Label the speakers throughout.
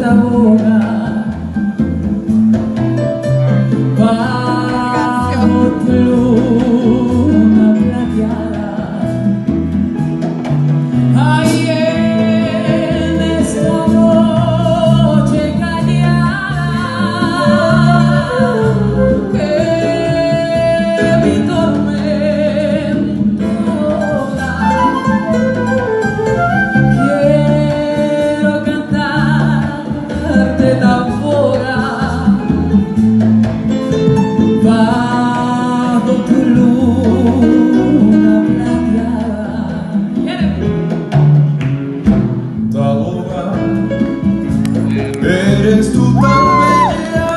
Speaker 1: da hora tu luna plateada
Speaker 2: eres tu bella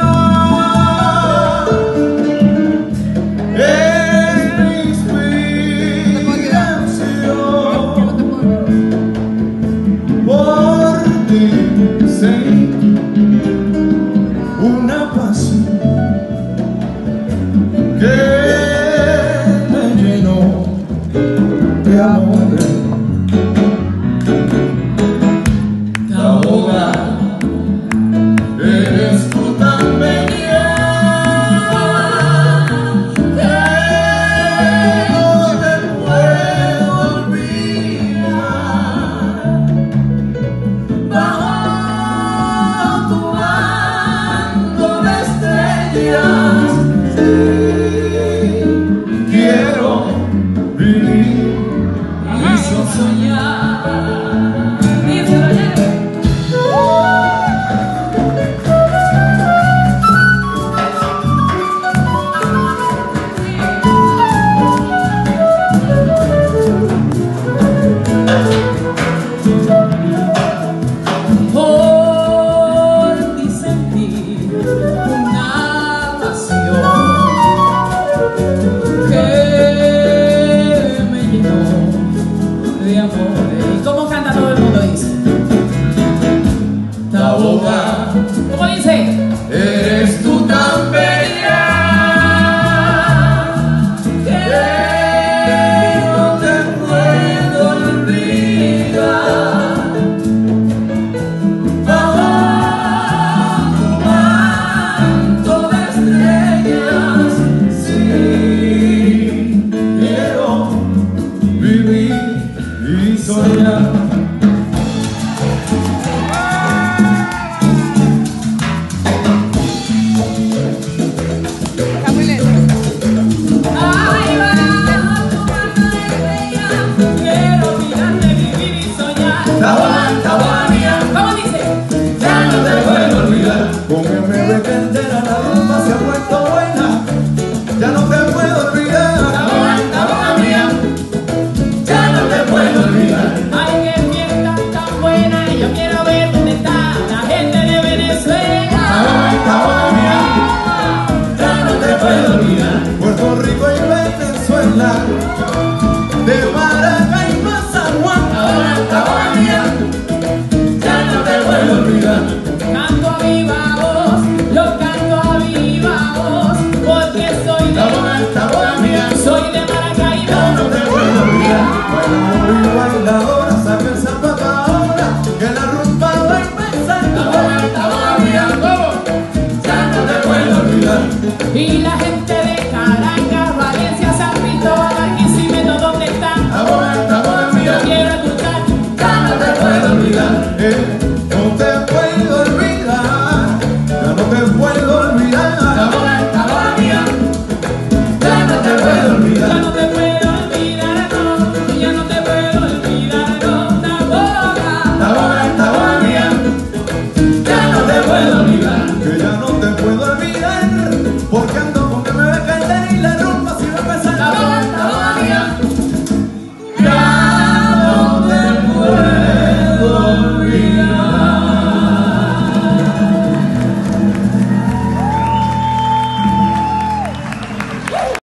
Speaker 2: eres por ti
Speaker 1: sentí una pasión. soñar. toda. Dice?
Speaker 2: Eres tú tan bella que no te puedo olvidar. Bajo tu manto de estrellas, sí, quiero vivir y soñar. 복장